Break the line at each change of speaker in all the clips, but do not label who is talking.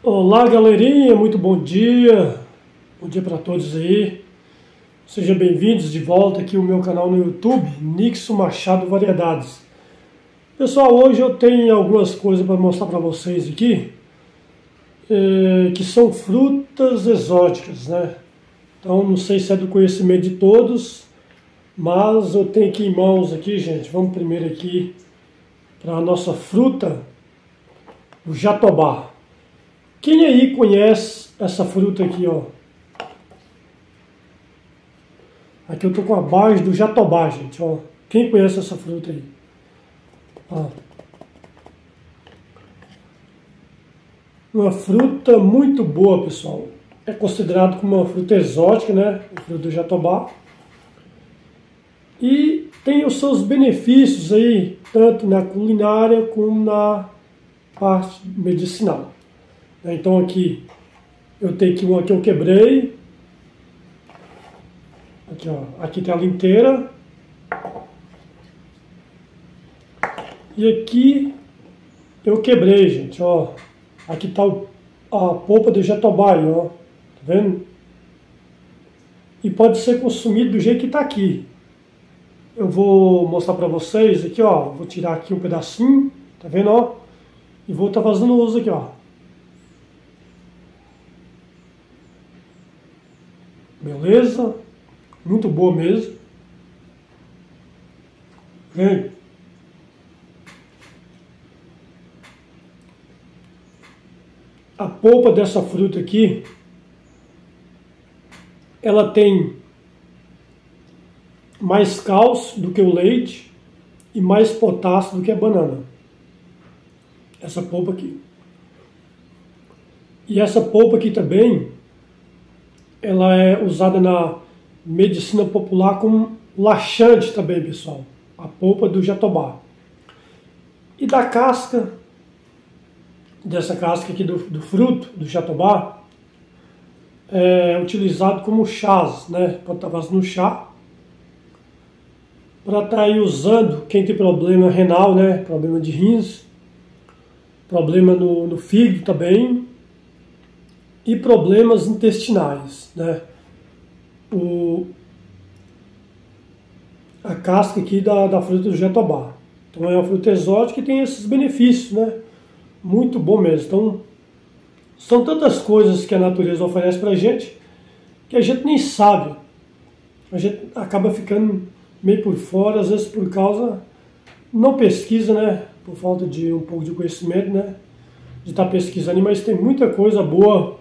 Olá, galerinha, muito bom dia. Bom dia para todos aí. Sejam bem-vindos de volta aqui ao meu canal no YouTube, Nixon Machado Variedades. Pessoal, hoje eu tenho algumas coisas para mostrar para vocês aqui, é, que são frutas exóticas, né? Então, não sei se é do conhecimento de todos, mas eu tenho aqui em mãos aqui, gente. Vamos primeiro aqui para a nossa fruta, o jatobá. Quem aí conhece essa fruta aqui, ó? Aqui eu tô com a base do jatobá, gente, ó. Quem conhece essa fruta aí? Ó. Uma fruta muito boa, pessoal. É considerado como uma fruta exótica, né? O fruto do jatobá. E tem os seus benefícios aí, tanto na culinária como na parte medicinal. Então aqui eu tenho aqui uma que eu quebrei. Aqui, ó. Aqui tem ela inteira. E aqui eu quebrei, gente, ó. Aqui tá a polpa do jatobai, ó. Tá vendo? E pode ser consumido do jeito que tá aqui. Eu vou mostrar para vocês aqui, ó. Vou tirar aqui um pedacinho, tá vendo, ó? E vou estar tá fazendo uso aqui, ó. Beleza? Muito boa mesmo. Vem. A polpa dessa fruta aqui, ela tem mais cálcio do que o leite e mais potássio do que a banana. Essa polpa aqui. E essa polpa aqui também, ela é usada na medicina popular como laxante também, pessoal. A polpa do jatobá. E da casca, dessa casca aqui do, do fruto do jatobá, é utilizado como chás, né? Pode estar fazendo chá. Para estar aí usando, quem tem problema renal, né? Problema de rins, problema no, no fígado também, e problemas intestinais. Né? O, a casca aqui da, da fruta do jatobá. Então é uma fruta exótica que tem esses benefícios, né? Muito bom mesmo. Então, são tantas coisas que a natureza oferece para a gente que a gente nem sabe. A gente acaba ficando meio por fora, às vezes por causa, não pesquisa, né? Por falta de um pouco de conhecimento, né? De estar tá pesquisando, mas tem muita coisa boa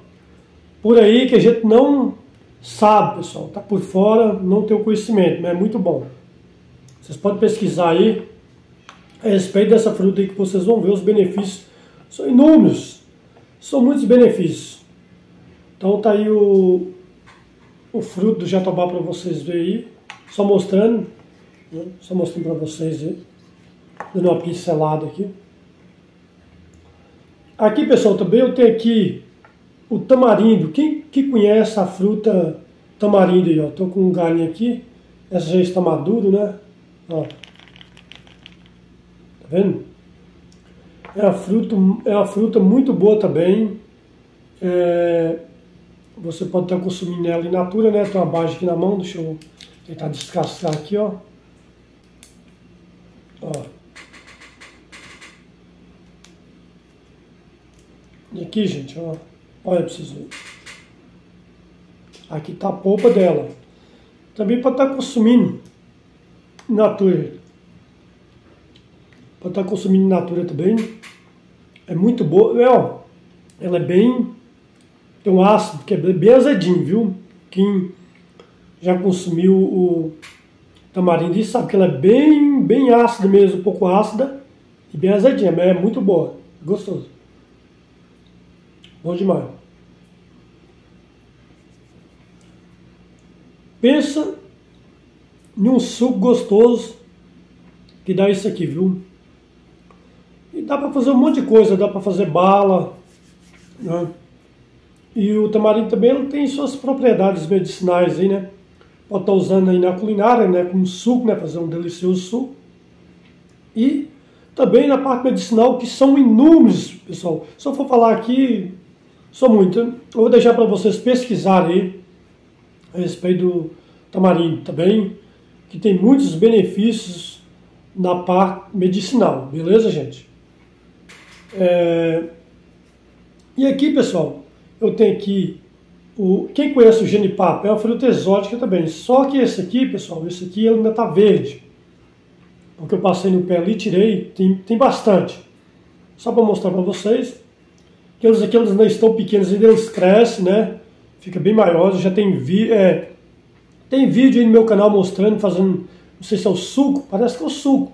por aí que a gente não sabe, pessoal. Está por fora, não tem o conhecimento, mas é muito bom. Vocês podem pesquisar aí a respeito dessa fruta aí que vocês vão ver os benefícios. São inúmeros, são muitos benefícios. Então tá aí o, o fruto do jatobá para vocês verem aí. Só mostrando, né? só mostrando para vocês aí. Dando uma pincelada aqui. Aqui, pessoal, também eu tenho aqui o tamarindo, quem que conhece a fruta tamarindo aí, ó? Tô com um galinho aqui, essa já está maduro, né? Ó. Tá vendo? É uma fruta, é uma fruta muito boa também. É, você pode estar consumindo ela in natura, né? Tem uma base aqui na mão, deixa eu tentar descascar aqui, ó. Ó. E aqui, gente, ó. Olha para vocês verem. Aqui está a polpa dela. Também pode estar tá consumindo natura. Pode estar tá consumindo natura também. É muito boa. É, ó, ela é bem. Tem um ácido que é bem azedinho, viu? Quem já consumiu o tamarindo sabe que ela é bem, bem ácida mesmo, um pouco ácida e bem azedinha, mas é muito boa. Gostoso. Bom demais. Pensa em um suco gostoso que dá isso aqui, viu? E dá para fazer um monte de coisa, dá para fazer bala, né? E o tamarindo também tem suas propriedades medicinais aí, né? Pode estar tá usando aí na culinária, né? Como suco, né? Fazer um delicioso suco. E também na parte medicinal, que são inúmeros, pessoal. Se eu for falar aqui, São muitas. Eu vou deixar para vocês pesquisarem aí a respeito do tamarindo também, que tem muitos benefícios na parte medicinal, beleza, gente? É... E aqui, pessoal, eu tenho aqui o... Quem conhece o genipapo é uma fruta exótica também, só que esse aqui, pessoal, esse aqui ele ainda está verde. Porque eu passei no pé ali, tirei, tem, tem bastante. Só para mostrar para vocês. Que eles aqui eles ainda estão pequenos, ainda eles crescem, né? Fica bem maiores. Já tem, vi, é, tem vídeo aí no meu canal mostrando, fazendo, não sei se é o suco, parece que é o suco.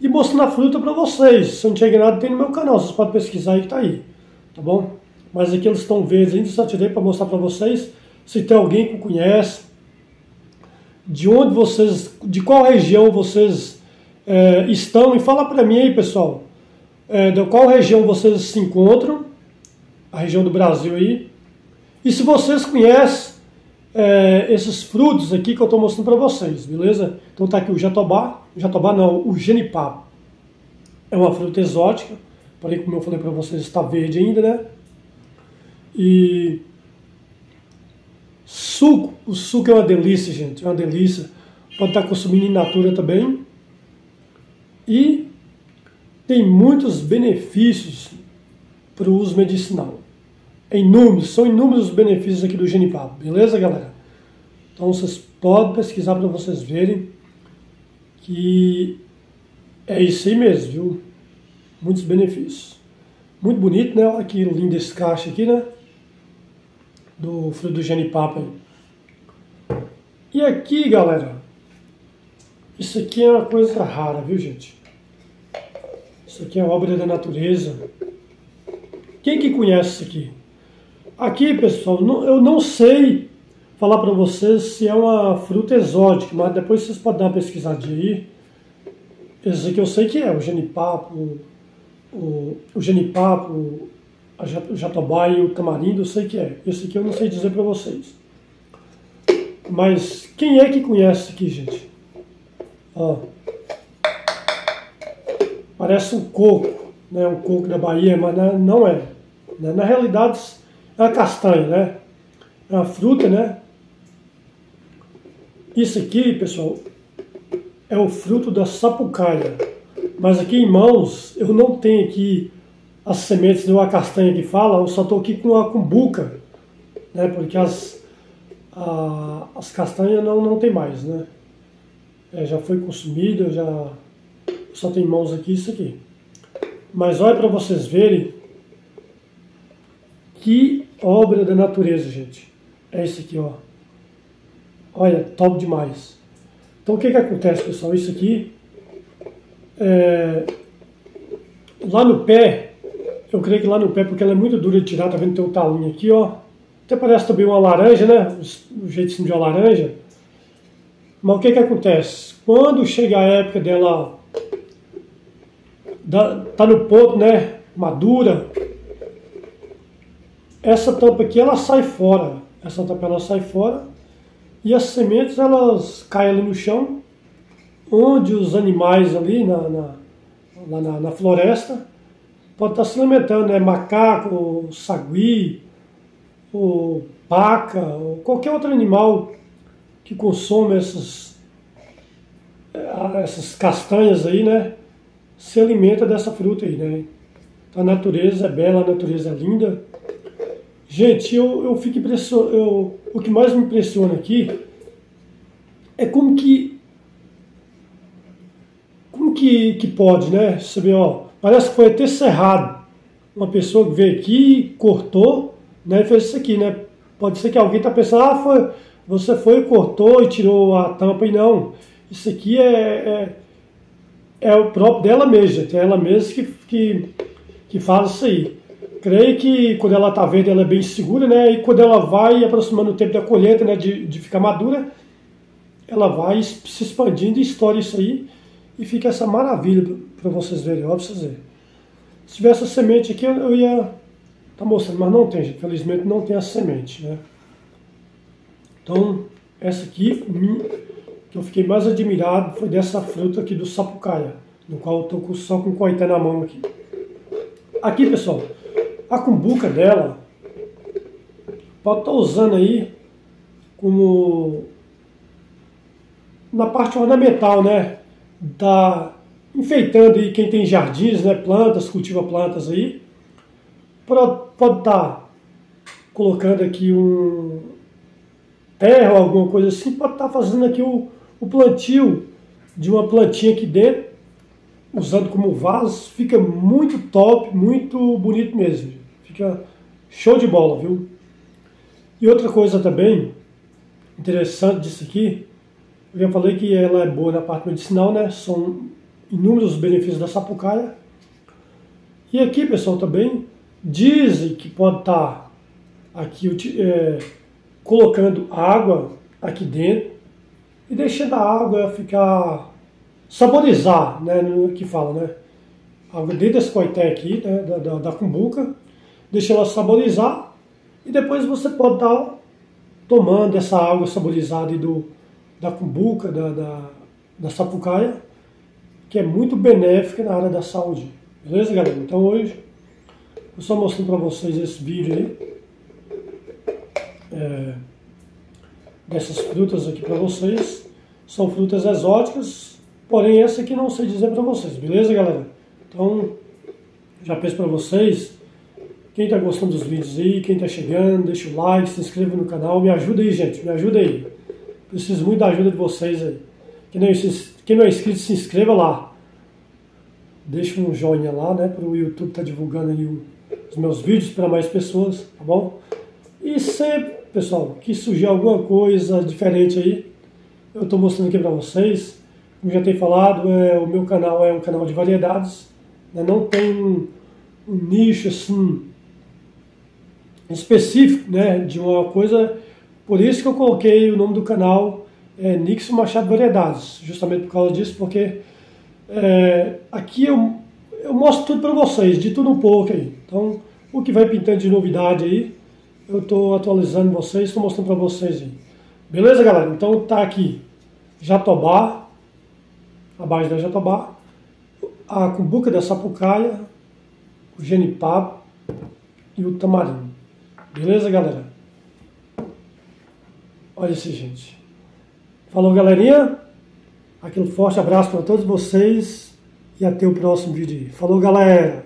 E mostrando a fruta para vocês. Se não tiver nada, tem no meu canal, vocês podem pesquisar aí que tá aí. Tá bom? Mas aqui eles estão verdes ainda, só tirei para mostrar para vocês. Se tem alguém que conhece, de onde vocês, de qual região vocês é, estão, e fala para mim aí, pessoal, é, de qual região vocês se encontram, a região do Brasil aí, e se vocês conhecem é, esses frutos aqui que eu estou mostrando para vocês, beleza? Então tá aqui o jatobá, jatobá não, o genipapo. É uma fruta exótica, porém como eu falei para vocês, está verde ainda, né? E suco, o suco é uma delícia, gente, é uma delícia. Pode estar consumindo in natura também. E tem muitos benefícios para o uso medicinal. É inúmeros, são inúmeros os benefícios aqui do genipapo, beleza, galera? Então vocês podem pesquisar para vocês verem que é isso aí mesmo, viu? Muitos benefícios. Muito bonito, né? Olha que lindo esse caixa aqui, né? Do fruto do genipapo aí. E aqui, galera, isso aqui é uma coisa rara, viu, gente? Isso aqui é obra da natureza. Quem que conhece isso aqui? Aqui, pessoal, eu não sei falar para vocês se é uma fruta exótica, mas depois vocês podem dar uma pesquisadinha aí. Esse aqui eu sei que é, o genipapo, o, o genipapo, o jatobá e o tamarindo, eu sei que é. Esse aqui eu não sei dizer para vocês. Mas quem é que conhece isso aqui, gente? Ó. Parece um coco, né? um coco da Bahia, mas não é. Na realidade, é uma castanha, né? É uma fruta, né? Isso aqui, pessoal, é o fruto da sapucaia. Mas aqui em mãos, eu não tenho aqui as sementes de uma castanha que fala, eu só estou aqui com a cumbuca, né? Porque as, a, as castanhas não, não tem mais, né? é, já foi consumida, já só tem mãos aqui isso aqui. Mas olha para vocês verem que obra da natureza, gente. É isso aqui, ó. Olha, top demais. Então o que que acontece, pessoal? Isso aqui, é, lá no pé, eu creio que lá no pé, porque ela é muito dura de tirar, tá vendo? Tem um talinho aqui, ó. Até parece também uma laranja, né? O jeito de uma laranja. Mas o que que acontece? Quando chega a época dela tá no ponto, né, madura, essa tampa aqui ela sai fora. Essa tampa ela sai fora e as sementes elas caem ali no chão, onde os animais ali na, na, lá na, na floresta podem estar se alimentando, né? Macaco, sagui, ou paca, ou qualquer outro animal que consome essas, eh, essas castanhas aí, né? Se alimenta dessa fruta aí, né? A natureza é bela, a natureza é linda. Gente, eu, eu fico impressionado. Eu, o que mais me impressiona aqui é como que. Como que, que pode, né? Vê, ó, parece que foi até cerrado. Uma pessoa que veio aqui, cortou, né? Fez isso aqui, né? Pode ser que alguém tá pensando, ah, foi, você foi, cortou e tirou a tampa e não. Isso aqui é, é, é o próprio dela mesma, é ela mesma que, que, que faz isso aí. Creio que quando ela está verde ela é bem segura, né? E quando ela vai aproximando o tempo da colheita, né? De, de ficar madura, ela vai se expandindo e estoura isso aí e fica essa maravilha para vocês verem, ó, pra vocês verem. Se tivesse a semente aqui, eu ia tá mostrando, mas não tem, gente. Felizmente não tem a semente, né? Então, essa aqui, que eu fiquei mais admirado, foi dessa fruta aqui do sapucaia, no qual eu estou só com o coité na mão aqui. Aqui, pessoal, a cumbuca dela, pode estar usando aí como na parte ornamental, né? Tá enfeitando aí quem tem jardins, né? Plantas, cultiva plantas aí. Pode estar colocando aqui um terra ou alguma coisa assim, pode estar fazendo aqui o, o plantio de uma plantinha aqui dentro, usando como vaso, fica muito top, muito bonito mesmo. Fica show de bola, viu? E outra coisa também interessante disso aqui, eu já falei que ela é boa na parte medicinal, né? São inúmeros os benefícios da sapucaia. E aqui, pessoal, também dizem que pode estar aqui é, colocando água aqui dentro e deixando a água ficar saborizar, né, que fala, né? A água dentro desse coité aqui, né, da, da, da cumbuca, deixa ela saborizar e depois você pode estar tomando essa água saborizada do, da cumbuca, da, da, da sapucaia, que é muito benéfica na área da saúde. Beleza, galera? Então hoje eu só mostrando para vocês esse vídeo aí. É, dessas frutas aqui para vocês. São frutas exóticas, porém essa aqui não sei dizer para vocês, beleza, galera? Então, já peço para vocês, quem está gostando dos vídeos aí, quem está chegando, deixa o like, se inscreva no canal, me ajuda aí, gente, me ajuda aí. Preciso muito da ajuda de vocês aí. Quem não, é quem não é inscrito, se inscreva lá. Deixa um joinha lá, né, para o YouTube estar tá divulgando aí os meus vídeos para mais pessoas, tá bom? E sempre pessoal, que surgir alguma coisa diferente aí, eu estou mostrando aqui para vocês. Como já tenho falado, é, o meu canal é um canal de variedades, né, não tem um, um, nicho assim específico né, de uma coisa. Por isso que eu coloquei o nome do canal é, Nixon Machado Variedades, justamente por causa disso, porque é, aqui eu, eu mostro tudo para vocês, de tudo um pouco aí. Então, o que vai pintando de novidade aí, eu estou atualizando vocês, estou mostrando para vocês aí. Beleza, galera? Então tá aqui jatobá, a base da jatobá, a cumbuca da sapucaia, o genipapo e o tamarindo. Beleza, galera? Olha isso, gente. Falou, galerinha. Aquele forte abraço para todos vocês e até o próximo vídeo. Falou, galera!